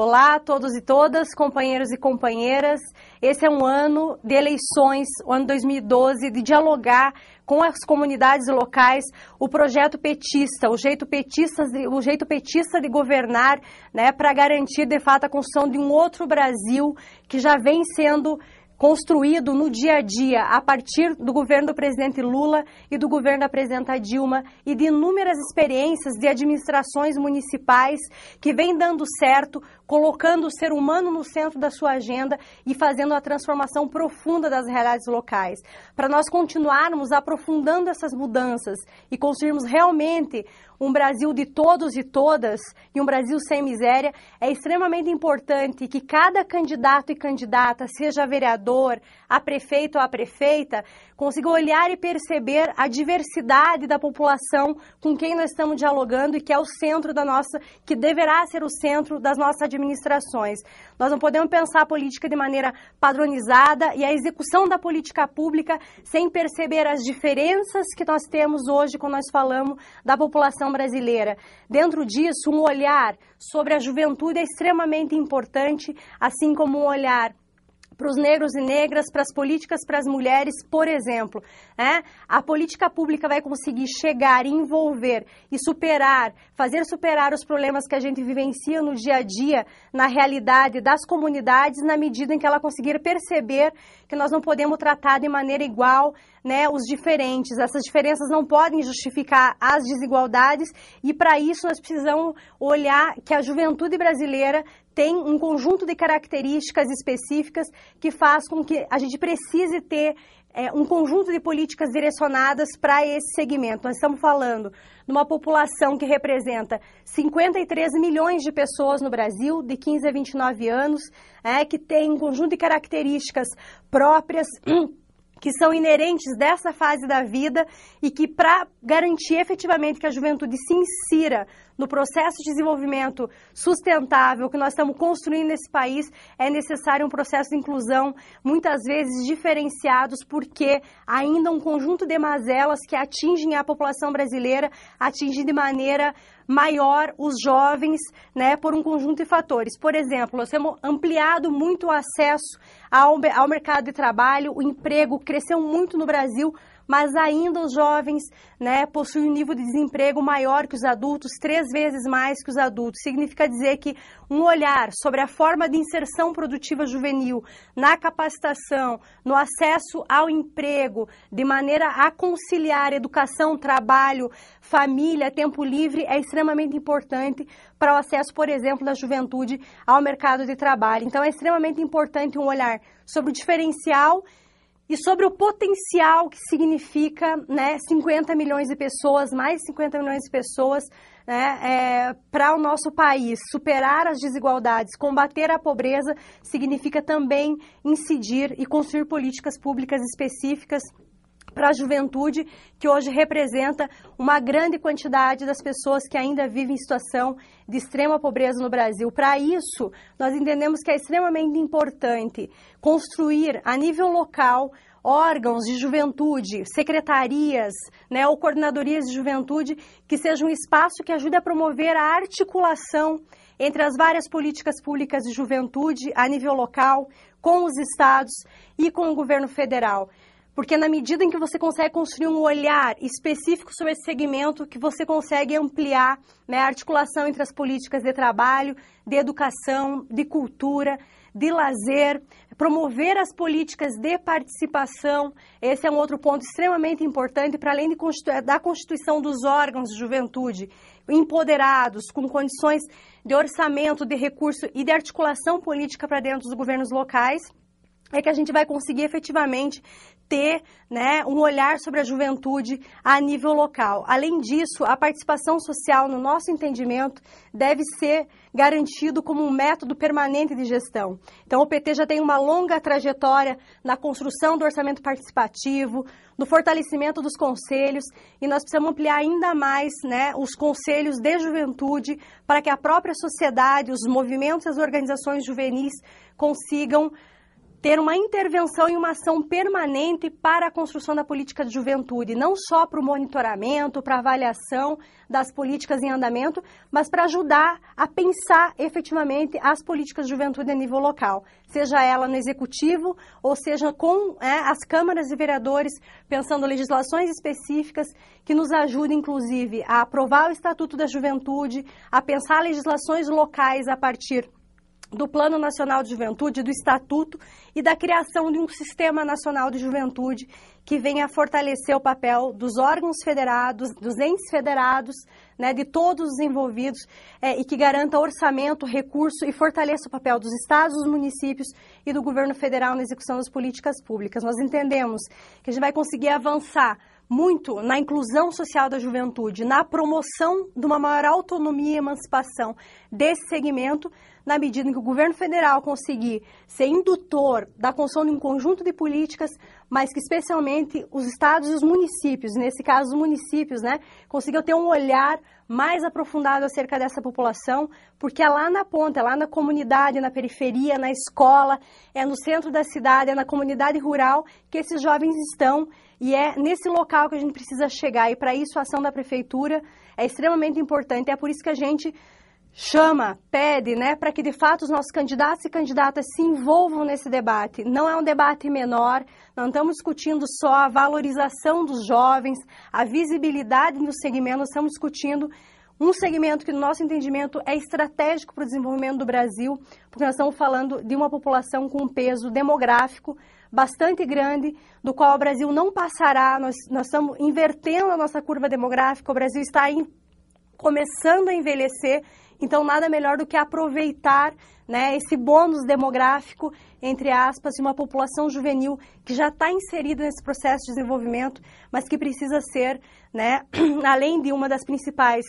Olá a todos e todas, companheiros e companheiras. Esse é um ano de eleições, o ano 2012, de dialogar com as comunidades locais o projeto petista, o jeito petista, o jeito petista de governar, né, para garantir de fato a construção de um outro Brasil que já vem sendo construído no dia a dia a partir do governo do presidente Lula e do governo da presidenta Dilma e de inúmeras experiências de administrações municipais que vem dando certo, colocando o ser humano no centro da sua agenda e fazendo a transformação profunda das realidades locais. Para nós continuarmos aprofundando essas mudanças e construirmos realmente um Brasil de todos e todas e um Brasil sem miséria, é extremamente importante que cada candidato e candidata, seja vereador, a prefeito ou a prefeita, consiga olhar e perceber a diversidade da população com quem nós estamos dialogando e que é o centro da nossa, que deverá ser o centro das nossas administrações. Nós não podemos pensar a política de maneira padronizada e a execução da política pública sem perceber as diferenças que nós temos hoje quando nós falamos da população brasileira. Dentro disso, um olhar sobre a juventude é extremamente importante, assim como um olhar para os negros e negras, para as políticas para as mulheres, por exemplo. Né? A política pública vai conseguir chegar, envolver e superar, fazer superar os problemas que a gente vivencia no dia a dia, na realidade das comunidades, na medida em que ela conseguir perceber que nós não podemos tratar de maneira igual né, os diferentes. Essas diferenças não podem justificar as desigualdades e, para isso, nós precisamos olhar que a juventude brasileira tem um conjunto de características específicas que faz com que a gente precise ter é, um conjunto de políticas direcionadas para esse segmento. Nós estamos falando de uma população que representa 53 milhões de pessoas no Brasil, de 15 a 29 anos, é, que tem um conjunto de características próprias. que são inerentes dessa fase da vida e que, para garantir efetivamente que a juventude se insira no processo de desenvolvimento sustentável que nós estamos construindo nesse país, é necessário um processo de inclusão, muitas vezes diferenciados, porque ainda um conjunto de mazelas que atingem a população brasileira, atingem de maneira maior os jovens, né, por um conjunto de fatores. Por exemplo, nós temos ampliado muito o acesso ao, ao mercado de trabalho, o emprego cresceu muito no Brasil, mas ainda os jovens né, possuem um nível de desemprego maior que os adultos, três vezes mais que os adultos. Significa dizer que um olhar sobre a forma de inserção produtiva juvenil na capacitação, no acesso ao emprego, de maneira a conciliar educação, trabalho, família, tempo livre, é extremamente importante para o acesso, por exemplo, da juventude ao mercado de trabalho. Então, é extremamente importante um olhar sobre o diferencial e sobre o potencial que significa né, 50 milhões de pessoas, mais de 50 milhões de pessoas né, é, para o nosso país. Superar as desigualdades, combater a pobreza, significa também incidir e construir políticas públicas específicas para a juventude, que hoje representa uma grande quantidade das pessoas que ainda vivem em situação de extrema pobreza no Brasil. Para isso, nós entendemos que é extremamente importante construir a nível local órgãos de juventude, secretarias, né, ou coordenadorias de juventude, que sejam um espaço que ajude a promover a articulação entre as várias políticas públicas de juventude a nível local, com os estados e com o governo federal. Porque na medida em que você consegue construir um olhar específico sobre esse segmento, que você consegue ampliar né, a articulação entre as políticas de trabalho, de educação, de cultura, de lazer, promover as políticas de participação. Esse é um outro ponto extremamente importante para além de da constituição dos órgãos de juventude empoderados, com condições de orçamento, de recurso e de articulação política para dentro dos governos locais é que a gente vai conseguir efetivamente ter né, um olhar sobre a juventude a nível local. Além disso, a participação social, no nosso entendimento, deve ser garantido como um método permanente de gestão. Então, o PT já tem uma longa trajetória na construção do orçamento participativo, no fortalecimento dos conselhos, e nós precisamos ampliar ainda mais né, os conselhos de juventude para que a própria sociedade, os movimentos e as organizações juvenis consigam ter uma intervenção e uma ação permanente para a construção da política de juventude, não só para o monitoramento, para a avaliação das políticas em andamento, mas para ajudar a pensar efetivamente as políticas de juventude a nível local, seja ela no executivo ou seja com é, as câmaras e vereadores pensando legislações específicas que nos ajudem, inclusive, a aprovar o Estatuto da Juventude, a pensar legislações locais a partir do Plano Nacional de Juventude, do Estatuto e da criação de um Sistema Nacional de Juventude que venha a fortalecer o papel dos órgãos federados, dos entes federados, né, de todos os envolvidos é, e que garanta orçamento, recurso e fortaleça o papel dos estados, dos municípios e do governo federal na execução das políticas públicas. Nós entendemos que a gente vai conseguir avançar muito na inclusão social da juventude, na promoção de uma maior autonomia e emancipação desse segmento, na medida em que o governo federal conseguir ser indutor da construção de um conjunto de políticas, mas que especialmente os estados e os municípios, nesse caso os municípios, né, consigam ter um olhar mais aprofundado acerca dessa população, porque é lá na ponta, é lá na comunidade, na periferia, na escola, é no centro da cidade, é na comunidade rural que esses jovens estão e é nesse local que a gente precisa chegar. E para isso a ação da prefeitura é extremamente importante. É por isso que a gente chama, pede, né, para que de fato os nossos candidatos e candidatas se envolvam nesse debate. Não é um debate menor, não estamos discutindo só a valorização dos jovens, a visibilidade no segmento, nós estamos discutindo um segmento que, no nosso entendimento, é estratégico para o desenvolvimento do Brasil, porque nós estamos falando de uma população com um peso demográfico bastante grande, do qual o Brasil não passará. Nós, nós estamos invertendo a nossa curva demográfica, o Brasil está começando a envelhecer então, nada melhor do que aproveitar né, esse bônus demográfico, entre aspas, de uma população juvenil que já está inserida nesse processo de desenvolvimento, mas que precisa ser, né, além de uma das principais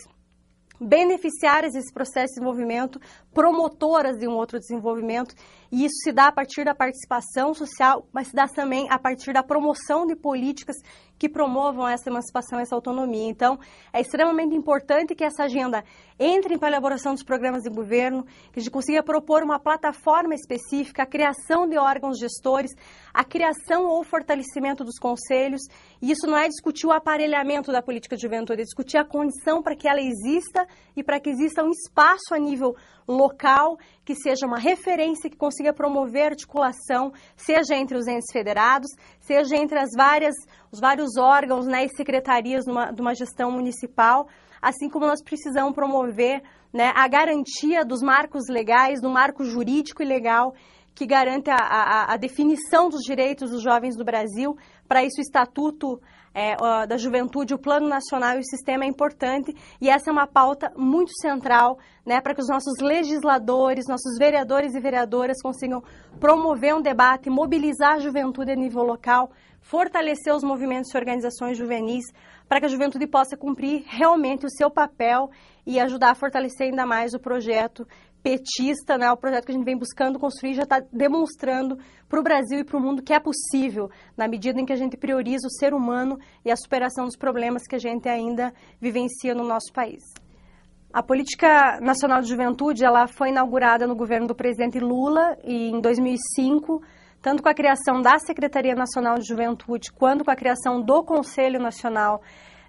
beneficiárias desse processo de desenvolvimento, promotoras de um outro desenvolvimento, e isso se dá a partir da participação social, mas se dá também a partir da promoção de políticas que promovam essa emancipação, essa autonomia. Então, é extremamente importante que essa agenda entre para a elaboração dos programas de governo, que a gente consiga propor uma plataforma específica, a criação de órgãos gestores, a criação ou fortalecimento dos conselhos. E isso não é discutir o aparelhamento da política de juventude, é discutir a condição para que ela exista e para que exista um espaço a nível local que seja uma referência, que consiga promover articulação, seja entre os entes federados, seja entre as várias, os vários órgãos né, e secretarias numa, de uma gestão municipal, assim como nós precisamos promover né, a garantia dos marcos legais, do marco jurídico e legal que garante a, a, a definição dos direitos dos jovens do Brasil. Para isso, o Estatuto é, da Juventude, o Plano Nacional e o Sistema é importante. E essa é uma pauta muito central né, para que os nossos legisladores, nossos vereadores e vereadoras consigam promover um debate, mobilizar a juventude a nível local, fortalecer os movimentos e organizações juvenis para que a juventude possa cumprir realmente o seu papel e ajudar a fortalecer ainda mais o projeto petista, né, o projeto que a gente vem buscando construir já está demonstrando para o Brasil e para o mundo que é possível, na medida em que a gente prioriza o ser humano e a superação dos problemas que a gente ainda vivencia no nosso país. A Política Nacional de Juventude ela foi inaugurada no governo do presidente Lula em 2005, tanto com a criação da Secretaria Nacional de Juventude quanto com a criação do Conselho Nacional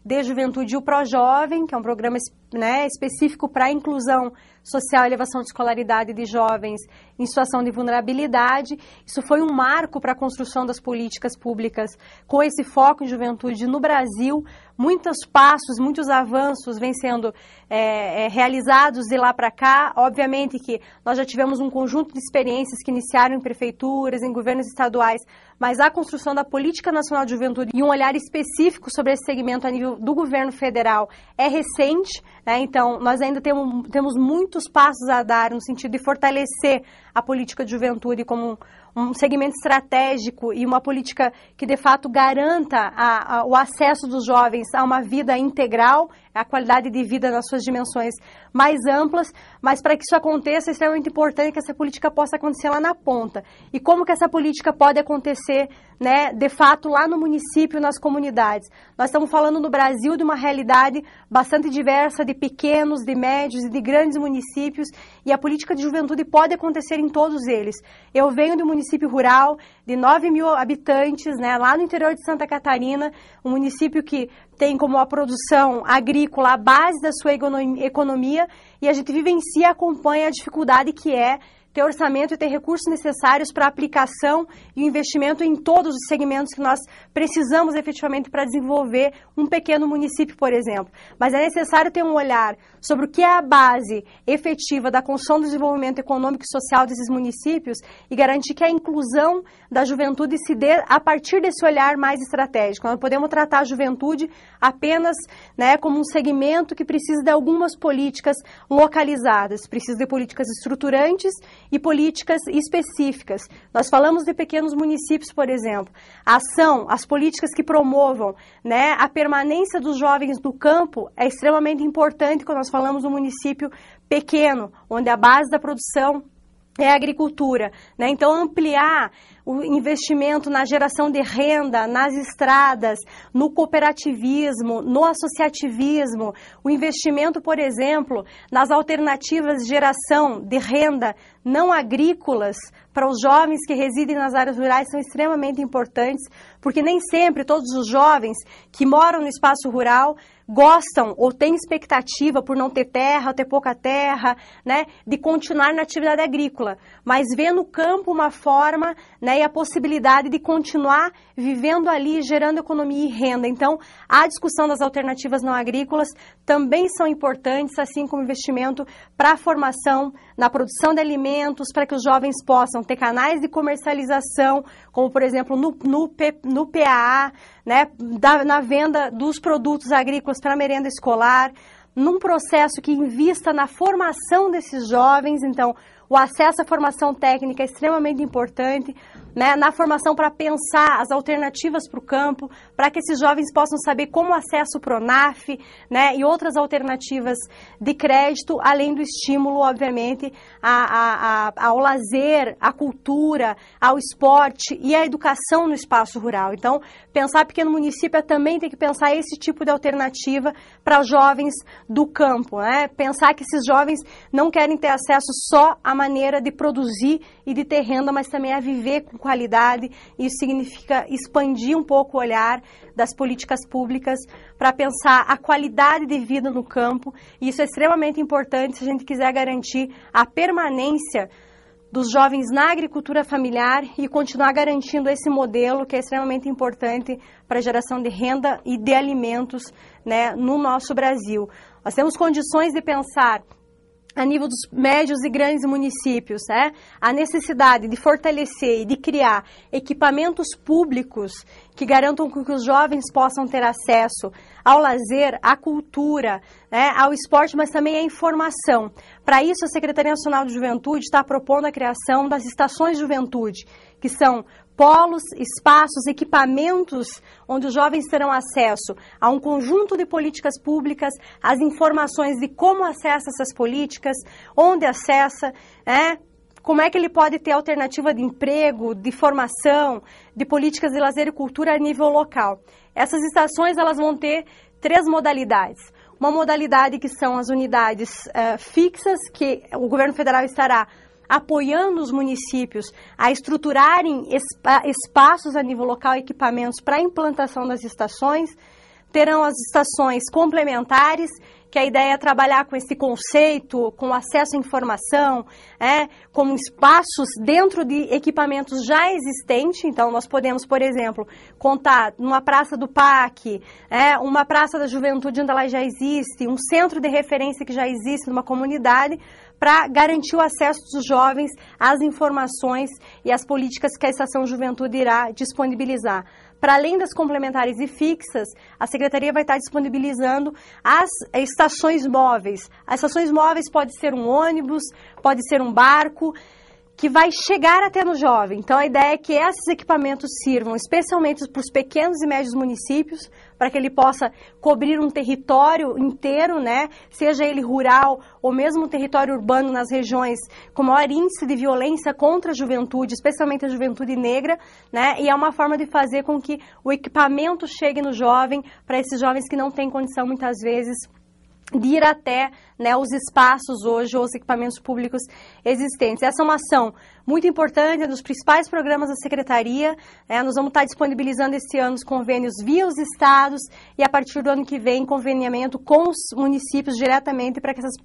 de Juventude e o ProJovem, que é um programa né, específico para a inclusão social e elevação de escolaridade de jovens em situação de vulnerabilidade. Isso foi um marco para a construção das políticas públicas com esse foco em juventude no Brasil. Muitos passos, muitos avanços vêm sendo é, é, realizados de lá para cá. Obviamente que nós já tivemos um conjunto de experiências que iniciaram em prefeituras, em governos estaduais, mas a construção da Política Nacional de Juventude e um olhar específico sobre esse segmento a nível do governo federal é recente. Né? Então, nós ainda temos, temos muitos passos a dar no sentido de fortalecer a política de juventude como um, segmento estratégico e uma política que, de fato, garanta a, a, o acesso dos jovens a uma vida integral. A qualidade de vida nas suas dimensões mais amplas, mas para que isso aconteça é extremamente importante que essa política possa acontecer lá na ponta. E como que essa política pode acontecer, né, de fato, lá no município, nas comunidades? Nós estamos falando no Brasil de uma realidade bastante diversa de pequenos, de médios e de grandes municípios, e a política de juventude pode acontecer em todos eles. Eu venho de um município rural de 9 mil habitantes, né, lá no interior de Santa Catarina, um município que tem como a produção agrícola a base da sua economia e a gente vivencia acompanha a dificuldade que é ter orçamento e ter recursos necessários para aplicação e investimento em todos os segmentos que nós precisamos efetivamente para desenvolver um pequeno município, por exemplo. Mas é necessário ter um olhar sobre o que é a base efetiva da construção do desenvolvimento econômico e social desses municípios e garantir que a inclusão da juventude se dê a partir desse olhar mais estratégico. Nós podemos tratar a juventude apenas né, como um segmento que precisa de algumas políticas localizadas, precisa de políticas estruturantes e políticas específicas. Nós falamos de pequenos municípios, por exemplo. A ação, as políticas que promovam né, a permanência dos jovens no campo é extremamente importante quando nós falamos do município pequeno, onde a base da produção é a agricultura. Né? Então, ampliar o investimento na geração de renda, nas estradas, no cooperativismo, no associativismo, o investimento, por exemplo, nas alternativas de geração de renda não agrícolas para os jovens que residem nas áreas rurais são extremamente importantes, porque nem sempre todos os jovens que moram no espaço rural gostam ou têm expectativa por não ter terra, ter pouca terra, né, de continuar na atividade agrícola, mas vê no campo uma forma, né, e a possibilidade de continuar vivendo ali, gerando economia e renda. Então, a discussão das alternativas não agrícolas também são importantes, assim como investimento para a formação na produção de alimentos, para que os jovens possam ter canais de comercialização, como por exemplo no, no, no PAA, né, da, na venda dos produtos agrícolas para merenda escolar, num processo que invista na formação desses jovens, então o acesso à formação técnica é extremamente importante, né, na formação para pensar as alternativas para o campo, para que esses jovens possam saber como acesso ao Pronaf né, e outras alternativas de crédito, além do estímulo, obviamente, a, a, a, ao lazer, à cultura, ao esporte e à educação no espaço rural. Então, pensar pequeno município é também ter que pensar esse tipo de alternativa para jovens do campo. Né? Pensar que esses jovens não querem ter acesso só à maneira de produzir e de ter renda, mas também a viver com qualidade. Isso significa expandir um pouco o olhar das políticas públicas para pensar a qualidade de vida no campo. E isso é extremamente importante se a gente quiser garantir a permanência dos jovens na agricultura familiar e continuar garantindo esse modelo que é extremamente importante para a geração de renda e de alimentos né, no nosso Brasil. Nós temos condições de pensar a nível dos médios e grandes municípios, né, a necessidade de fortalecer e de criar equipamentos públicos que garantam que os jovens possam ter acesso ao lazer, à cultura, né, ao esporte, mas também à informação. Para isso, a Secretaria Nacional de Juventude está propondo a criação das estações de juventude, que são polos, espaços, equipamentos onde os jovens terão acesso a um conjunto de políticas públicas, as informações de como acessa essas políticas, onde acessa, né? como é que ele pode ter alternativa de emprego, de formação, de políticas de lazer e cultura a nível local. Essas estações elas vão ter três modalidades. Uma modalidade que são as unidades uh, fixas, que o governo federal estará apoiando os municípios a estruturarem espaços a nível local, equipamentos para a implantação das estações. Terão as estações complementares, que a ideia é trabalhar com esse conceito, com acesso à informação, é, com espaços dentro de equipamentos já existentes. Então, nós podemos, por exemplo, contar numa praça do PAC, é, uma praça da juventude onde ela já existe, um centro de referência que já existe numa comunidade, para garantir o acesso dos jovens às informações e às políticas que a Estação Juventude irá disponibilizar. Para além das complementares e fixas, a Secretaria vai estar disponibilizando as estações móveis. As estações móveis pode ser um ônibus, pode ser um barco, que vai chegar até no jovem. Então, a ideia é que esses equipamentos sirvam especialmente para os pequenos e médios municípios, para que ele possa cobrir um território inteiro, né? seja ele rural ou mesmo território urbano nas regiões com maior índice de violência contra a juventude, especialmente a juventude negra, né? e é uma forma de fazer com que o equipamento chegue no jovem, para esses jovens que não têm condição, muitas vezes, de ir até né, os espaços hoje, os equipamentos públicos existentes. Essa é uma ação muito importante, é dos principais programas da Secretaria. Né, nós vamos estar disponibilizando esse ano os convênios via os estados e a partir do ano que vem, conveniamento com os municípios diretamente para que essas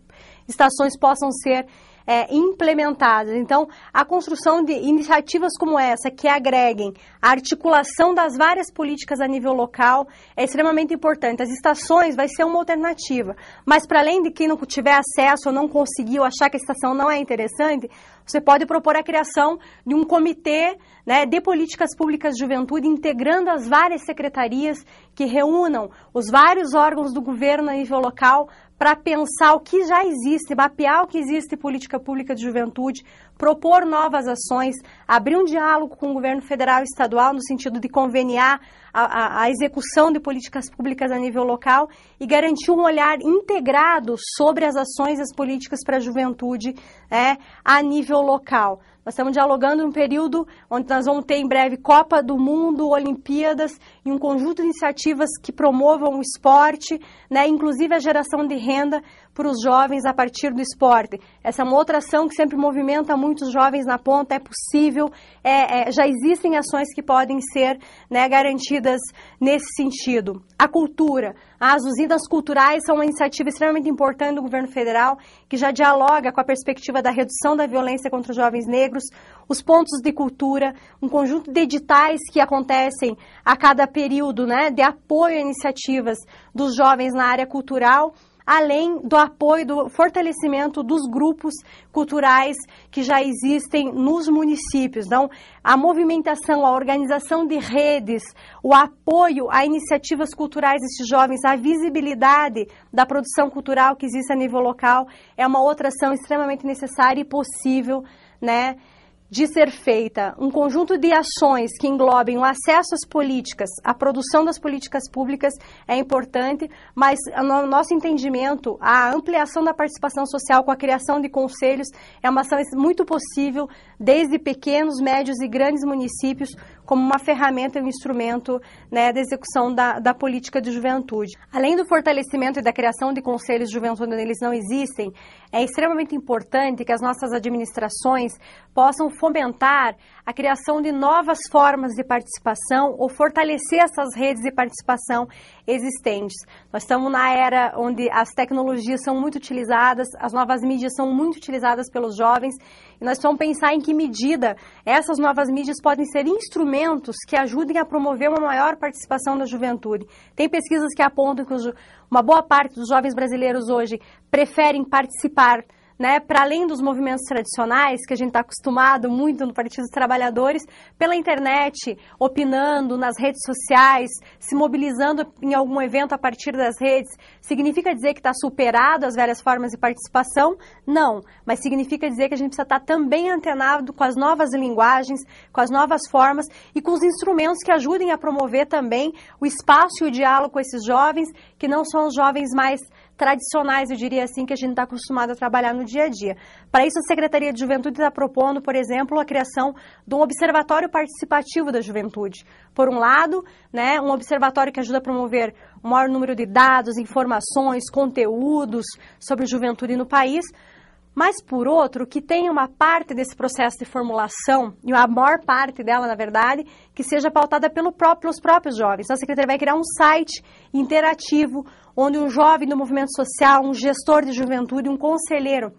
estações possam ser é, implementadas. Então, a construção de iniciativas como essa, que agreguem a articulação das várias políticas a nível local, é extremamente importante. As estações vai ser uma alternativa, mas para além de quem não tiver acesso ou não conseguiu achar que a estação não é interessante, você pode propor a criação de um comitê né, de políticas públicas de juventude, integrando as várias secretarias que reúnam os vários órgãos do governo a nível local para pensar o que já existe, mapear o que existe política pública de juventude, propor novas ações, abrir um diálogo com o governo federal e estadual no sentido de conveniar a, a, a execução de políticas públicas a nível local e garantir um olhar integrado sobre as ações e as políticas para a juventude é, a nível local. Nós estamos dialogando um período onde nós vamos ter em breve Copa do Mundo, Olimpíadas e um conjunto de iniciativas que promovam o esporte, né, inclusive a geração de renda para os jovens a partir do esporte. Essa é uma outra ação que sempre movimenta muitos jovens na ponta, é possível, é, é, já existem ações que podem ser né, garantidas nesse sentido. A cultura, as usinas culturais são uma iniciativa extremamente importante do governo federal, que já dialoga com a perspectiva da redução da violência contra os jovens negros, os pontos de cultura, um conjunto de editais que acontecem a cada período né, de apoio a iniciativas dos jovens na área cultural além do apoio, do fortalecimento dos grupos culturais que já existem nos municípios. Então, a movimentação, a organização de redes, o apoio a iniciativas culturais desses jovens, a visibilidade da produção cultural que existe a nível local é uma outra ação extremamente necessária e possível, né? De ser feita um conjunto de ações que englobem o acesso às políticas, a produção das políticas públicas é importante, mas no nosso entendimento, a ampliação da participação social com a criação de conselhos é uma ação muito possível, desde pequenos, médios e grandes municípios, como uma ferramenta e um instrumento né, da execução da, da política de juventude. Além do fortalecimento e da criação de conselhos de juventude onde eles não existem, é extremamente importante que as nossas administrações possam fomentar a criação de novas formas de participação ou fortalecer essas redes de participação existentes. Nós estamos na era onde as tecnologias são muito utilizadas, as novas mídias são muito utilizadas pelos jovens e nós precisamos pensar em que medida essas novas mídias podem ser instrumentos que ajudem a promover uma maior participação da juventude. Tem pesquisas que apontam que uma boa parte dos jovens brasileiros hoje preferem participar né, para além dos movimentos tradicionais, que a gente está acostumado muito no Partido dos Trabalhadores, pela internet, opinando nas redes sociais, se mobilizando em algum evento a partir das redes, significa dizer que está superado as velhas formas de participação? Não, mas significa dizer que a gente precisa estar tá também antenado com as novas linguagens, com as novas formas e com os instrumentos que ajudem a promover também o espaço e o diálogo com esses jovens, que não são os jovens mais tradicionais, eu diria assim, que a gente está acostumado a trabalhar no dia a dia. Para isso, a Secretaria de Juventude está propondo, por exemplo, a criação de um observatório participativo da juventude. Por um lado, né, um observatório que ajuda a promover o maior número de dados, informações, conteúdos sobre juventude no país, mas por outro, que tenha uma parte desse processo de formulação, e a maior parte dela, na verdade, que seja pautada pelo próprio, pelos próprios jovens. Então, a Secretaria vai criar um site interativo, onde um jovem do movimento social, um gestor de juventude, um conselheiro,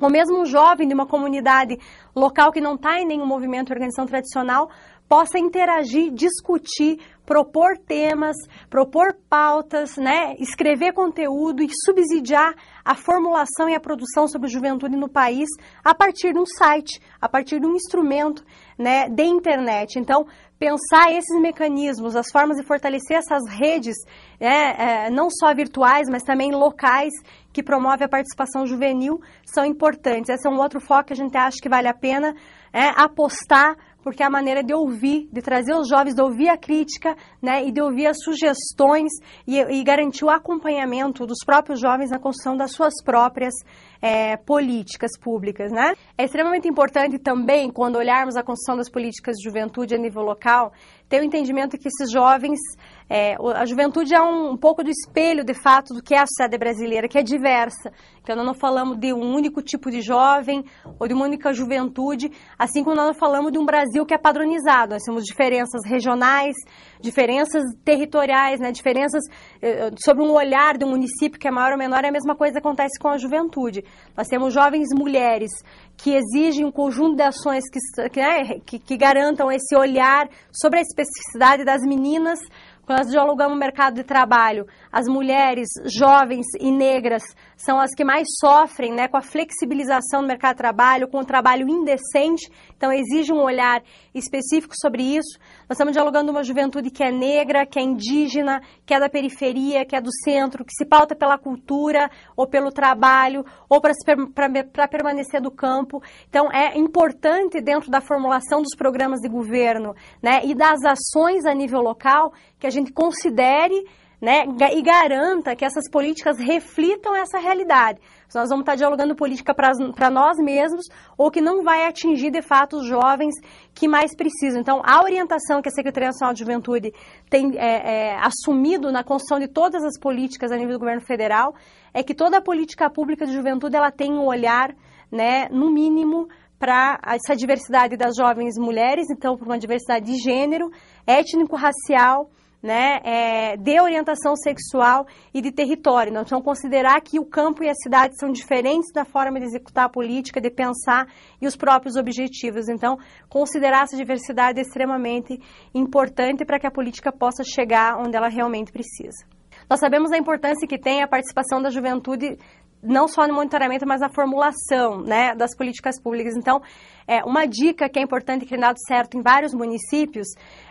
ou mesmo um jovem de uma comunidade local que não está em nenhum movimento organização tradicional, possa interagir, discutir, propor temas, propor pautas, né, escrever conteúdo e subsidiar a formulação e a produção sobre juventude no país a partir de um site, a partir de um instrumento né, de internet. Então, pensar esses mecanismos, as formas de fortalecer essas redes, né, é, não só virtuais, mas também locais, que promove a participação juvenil, são importantes. Esse é um outro foco que a gente acha que vale a pena é, apostar porque é a maneira de ouvir, de trazer os jovens, de ouvir a crítica, né, e de ouvir as sugestões e, e garantir o acompanhamento dos próprios jovens na construção das suas próprias é, políticas públicas, né? É extremamente importante também, quando olharmos a construção das políticas de juventude a nível local, ter o entendimento que esses jovens, é, a juventude é um, um, pouco do espelho, de fato, do que é a sociedade brasileira, que é diversa. Então, nós não falamos de um único tipo de jovem ou de uma única juventude, assim como nós não falamos de um Brasil que é padronizado. Nós temos diferenças regionais, diferenças territoriais, né, diferenças eh, sobre um olhar um município que é maior ou menor, é a mesma coisa que acontece com a juventude. Nós temos jovens mulheres que exigem um conjunto de ações que, que, né, que, que garantam esse olhar sobre a especificidade das meninas quando nós dialogamos o mercado de trabalho, as mulheres jovens e negras são as que mais sofrem né, com a flexibilização do mercado de trabalho, com o trabalho indecente, então exige um olhar específico sobre isso. Nós estamos dialogando uma juventude que é negra, que é indígena, que é da periferia, que é do centro, que se pauta pela cultura ou pelo trabalho ou para permanecer do campo. Então é importante dentro da formulação dos programas de governo né, e das ações a nível local que a gente considere né, e garanta que essas políticas reflitam essa realidade. Nós vamos estar dialogando política para nós mesmos ou que não vai atingir de fato os jovens que mais precisam. Então, a orientação que a Secretaria Nacional de Juventude tem é, é, assumido na construção de todas as políticas a nível do governo federal é que toda a política pública de juventude ela tem um olhar, né, no mínimo, para essa diversidade das jovens mulheres, então, para uma diversidade de gênero, étnico-racial né, é, de orientação sexual e de território. Nós vamos considerar que o campo e a cidade são diferentes da forma de executar a política, de pensar e os próprios objetivos. Então, considerar essa diversidade é extremamente importante para que a política possa chegar onde ela realmente precisa. Nós sabemos da importância que tem a participação da juventude não só no monitoramento, mas na formulação né, das políticas públicas. Então, é, uma dica que é importante que tem dado certo em vários municípios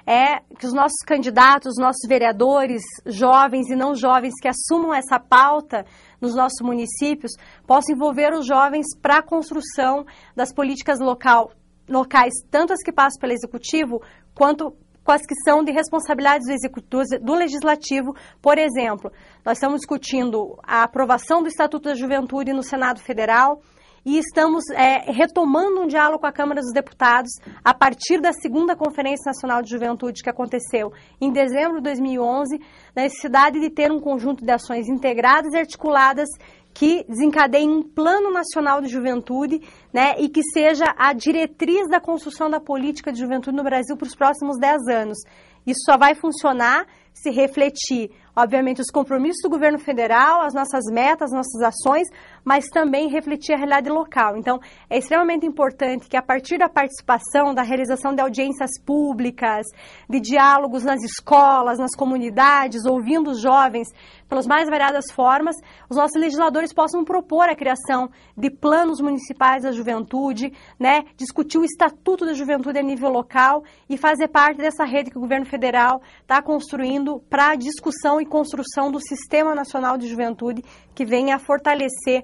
é que os nossos candidatos, os nossos vereadores, jovens e não jovens que assumam essa pauta nos nossos municípios, possam envolver os jovens para a construção das políticas local, locais, tanto as que passam pelo executivo quanto as que são de responsabilidades do, do Legislativo. Por exemplo, nós estamos discutindo a aprovação do Estatuto da Juventude no Senado Federal e estamos é, retomando um diálogo com a Câmara dos Deputados a partir da segunda Conferência Nacional de Juventude que aconteceu em dezembro de 2011, na necessidade de ter um conjunto de ações integradas e articuladas que desencadeie um plano nacional de juventude né, e que seja a diretriz da construção da política de juventude no Brasil para os próximos 10 anos. Isso só vai funcionar se refletir, obviamente, os compromissos do governo federal, as nossas metas, as nossas ações, mas também refletir a realidade local. Então, é extremamente importante que, a partir da participação, da realização de audiências públicas, de diálogos nas escolas, nas comunidades, ouvindo os jovens pelas mais variadas formas, os nossos legisladores possam propor a criação de planos municipais da juventude, né, discutir o estatuto da juventude a nível local e fazer parte dessa rede que o governo federal está construindo para a discussão e construção do Sistema Nacional de Juventude que venha a fortalecer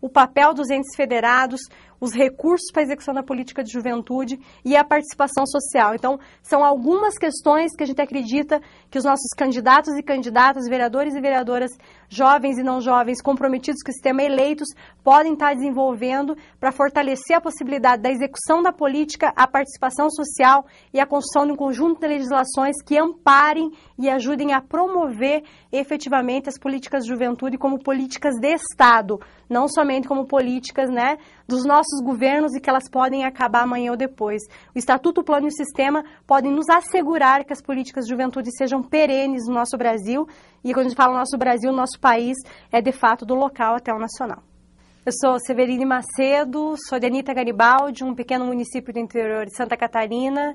o papel dos entes federados, os recursos para a execução da política de juventude e a participação social. Então, são algumas questões que a gente acredita que os nossos candidatos e candidatas, vereadores e vereadoras, jovens e não jovens, comprometidos com o sistema, eleitos, podem estar desenvolvendo para fortalecer a possibilidade da execução da política, a participação social e a construção de um conjunto de legislações que amparem e ajudem a promover efetivamente as políticas de juventude como políticas de Estado, não somente como políticas né, dos nossos governos e que elas podem acabar amanhã ou depois. O Estatuto, o Plano e o Sistema podem nos assegurar que as políticas de juventude sejam perenes no nosso Brasil e quando a gente fala nosso Brasil, nosso país, é de fato do local até o nacional. Eu sou Severine Macedo, sou de Anitta Garibaldi, um pequeno município do interior de Santa Catarina.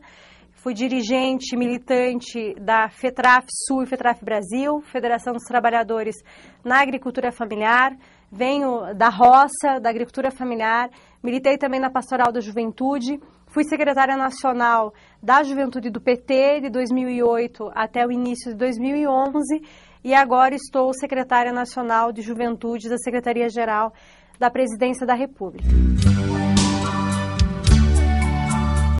fui dirigente, militante da FETRAF Sul e FETRAF Brasil, Federação dos Trabalhadores na Agricultura Familiar. Venho da roça, da agricultura familiar, militei também na Pastoral da Juventude, fui secretária nacional da Juventude do PT de 2008 até o início de 2011 e agora estou secretária nacional de Juventude da Secretaria-Geral da Presidência da República.